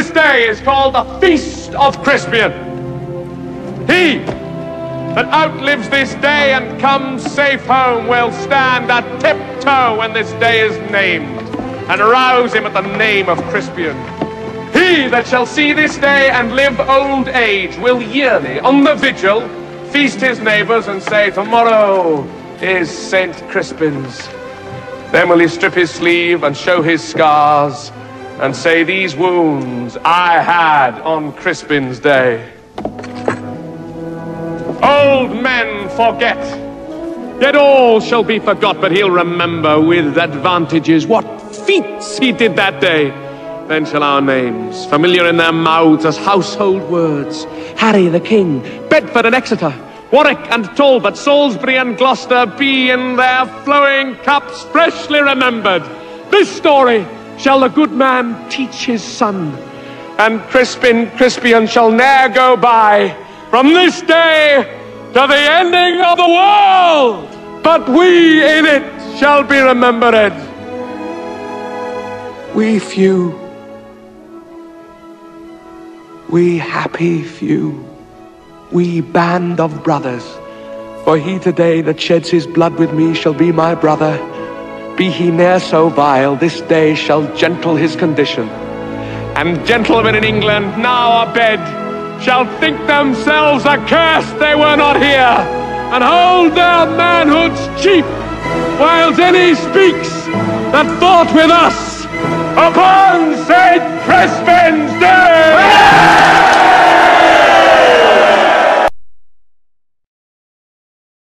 This day is called the Feast of Crispian. He that outlives this day and comes safe home will stand at tiptoe when this day is named, and rouse him at the name of Crispian. He that shall see this day and live old age will yearly, on the vigil, feast his neighbors and say, Tomorrow is St. Crispin's. Then will he strip his sleeve and show his scars and say, These wounds I had on Crispin's day. Old men forget, yet all shall be forgot, but he'll remember with advantages what feats he did that day. Then shall our names, familiar in their mouths as household words, Harry the King, Bedford and Exeter, Warwick and Talbot, Salisbury and Gloucester, be in their flowing cups freshly remembered. This story shall the good man teach his son, and Crispin Crispian shall ne'er go by from this day to the ending of the world, but we in it shall be remembered. We few, we happy few, we band of brothers, for he today that sheds his blood with me shall be my brother. Be he ne'er so vile, this day shall gentle his condition. And gentlemen in England now abed shall think themselves accursed they were not here, and hold their manhoods cheap, whiles any speaks that fought with us upon St. Crispin's Day!